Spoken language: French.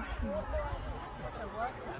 prochaine.